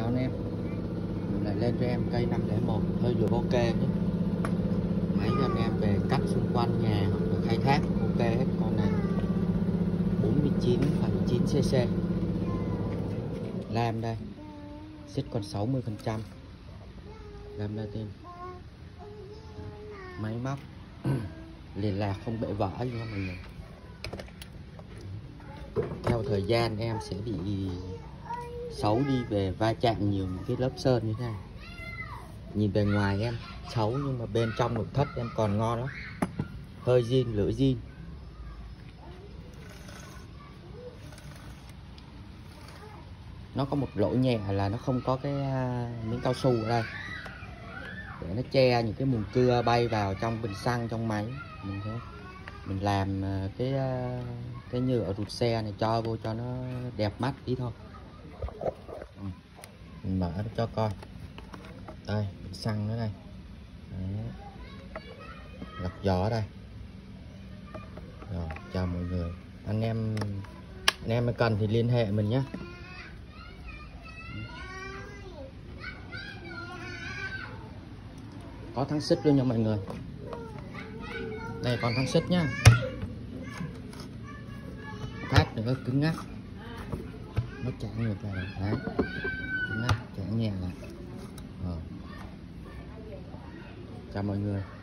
chào anh em. Mình lại lên cho em cây 501 hơi được ok nhé máy cho anh em về cắt xung quanh nhà hoặc là khai thác ok hết con này. 49,9 cc lam đây. Xích còn 60 phần trăm. Lam đây tên máy móc. Liền lạc không bể vỡ gì không mọi theo thời gian em sẽ bị xấu đi, về va chạm nhiều những cái lớp sơn như thế này. Nhìn bề ngoài em, xấu nhưng mà bên trong nội thất em còn ngon lắm. Hơi zin, lửa zin. Nó có một lỗ nhẹ là nó không có cái à, miếng cao su ở đây. Để nó che những cái mùn cưa bay vào trong bình xăng, trong máy. Mình thế mình làm à, cái à, cái nhựa rụt xe này cho vô cho nó đẹp mắt tí thôi mở cho coi đây bình xăng nữa đây. Đấy. lọc gió đây. Rồi, chào mọi người. Anh em anh em cần thì liên hệ mình nhé. Có thắng xích luôn nha mọi người. Đây còn thắng xích nhá. Thác nữa cứng ngắc. Nó chạm ngược lại đấy cứng ngắc chạm nhẹ lại rồi chào mọi người.